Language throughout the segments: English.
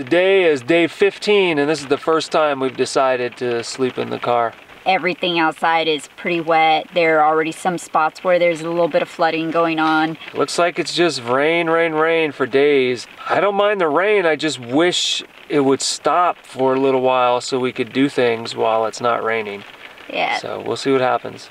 Today is day 15 and this is the first time we've decided to sleep in the car. Everything outside is pretty wet. There are already some spots where there's a little bit of flooding going on. Looks like it's just rain, rain, rain for days. I don't mind the rain, I just wish it would stop for a little while so we could do things while it's not raining. Yeah. So we'll see what happens.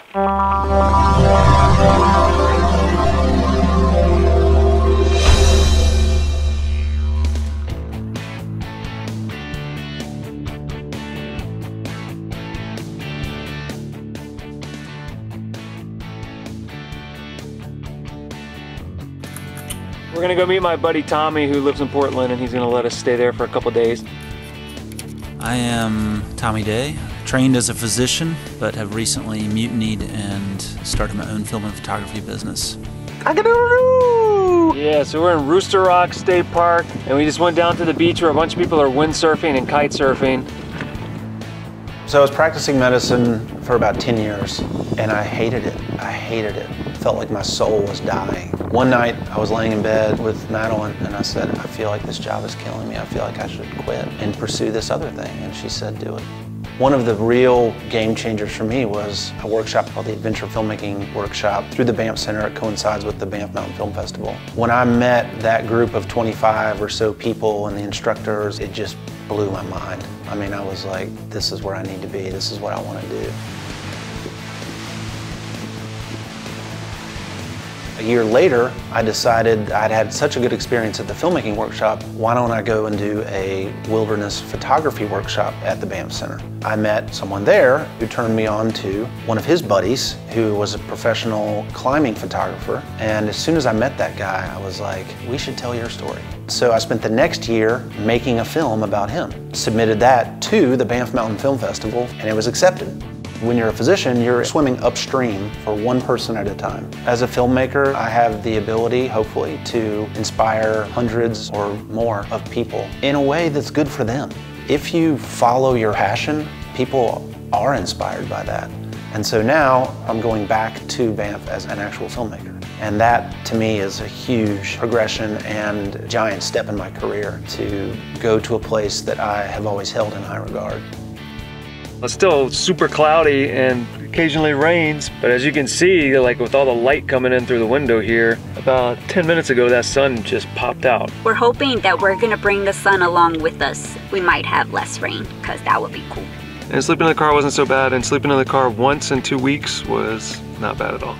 We're gonna go meet my buddy Tommy who lives in Portland and he's gonna let us stay there for a couple days. I am Tommy Day, trained as a physician, but have recently mutinied and started my own film and photography business. Yeah, so we're in Rooster Rock State Park and we just went down to the beach where a bunch of people are windsurfing and kite surfing. So I was practicing medicine for about 10 years and I hated it. I hated it. Felt like my soul was dying. One night I was laying in bed with Madeline and I said, I feel like this job is killing me. I feel like I should quit and pursue this other thing. And she said, do it. One of the real game changers for me was a workshop called the Adventure Filmmaking Workshop through the Banff Center. It coincides with the Banff Mountain Film Festival. When I met that group of 25 or so people and the instructors, it just blew my mind. I mean, I was like, this is where I need to be. This is what I want to do. A year later, I decided I'd had such a good experience at the filmmaking workshop, why don't I go and do a wilderness photography workshop at the Banff Center? I met someone there who turned me on to one of his buddies who was a professional climbing photographer. And as soon as I met that guy, I was like, we should tell your story. So I spent the next year making a film about him. Submitted that to the Banff Mountain Film Festival and it was accepted. When you're a physician, you're swimming upstream for one person at a time. As a filmmaker, I have the ability, hopefully, to inspire hundreds or more of people in a way that's good for them. If you follow your passion, people are inspired by that. And so now I'm going back to Banff as an actual filmmaker. And that to me is a huge progression and giant step in my career to go to a place that I have always held in high regard. It's still super cloudy and occasionally rains, but as you can see, like with all the light coming in through the window here, about 10 minutes ago that sun just popped out. We're hoping that we're gonna bring the sun along with us. We might have less rain, because that would be cool. And sleeping in the car wasn't so bad, and sleeping in the car once in two weeks was not bad at all.